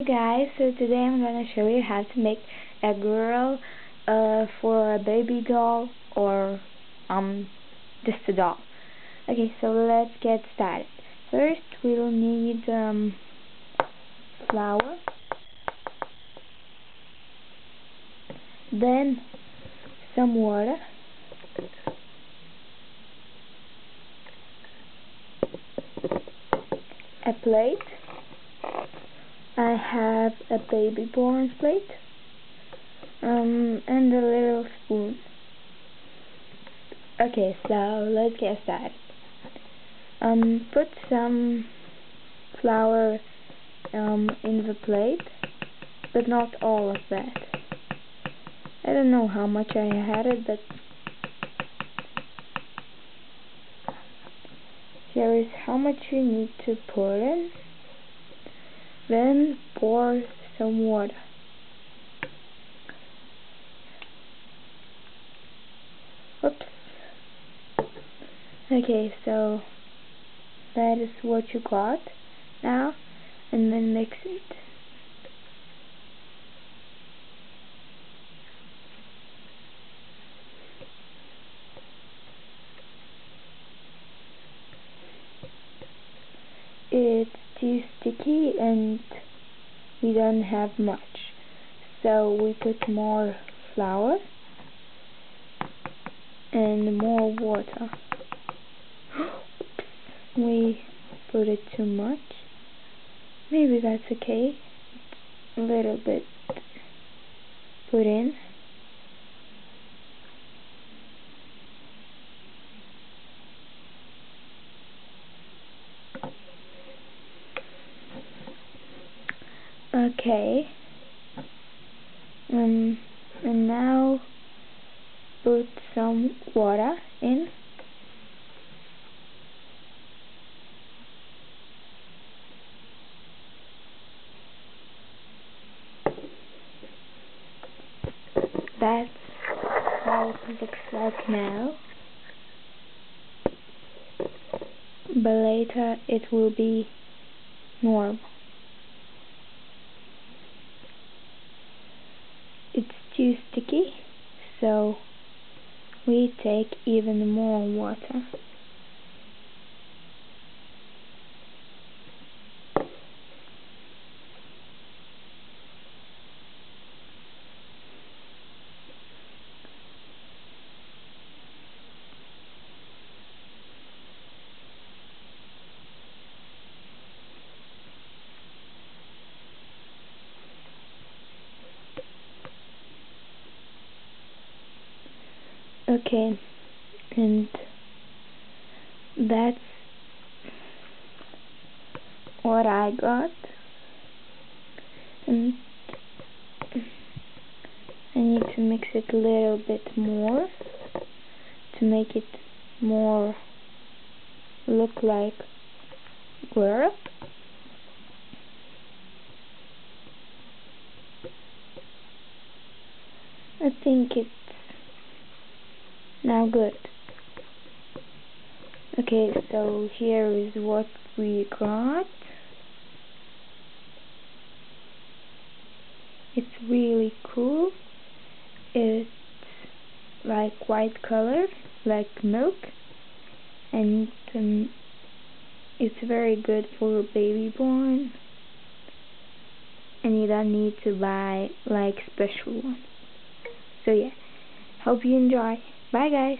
Hey guys, so today I'm gonna show you how to make a gruel uh, for a baby doll or um just a doll. Okay, so let's get started. First we'll need um flour, then some water, a plate I have a baby born plate um, and a little spoon. Okay, so let's get started. Um, put some flour um, in the plate, but not all of that. I don't know how much I had it, but here is how much you need to pour in. Then pour some water. Oops. Okay, so that is what you got now, and then mix it. It's too sticky and we don't have much. So we put more flour and more water. We put it too much. Maybe that's okay. A little bit put in Okay. Um, and now put some water in. That's how it looks like now. But later it will be normal. it's too sticky so we take even more water Okay, and that's what I got. And I need to mix it a little bit more to make it more look like grub. I think it's now good. Okay, so here is what we got. It's really cool. It's like white color, like milk, and um, it's very good for a baby born. And you don't need to buy like special one. So yeah, hope you enjoy. Bye guys.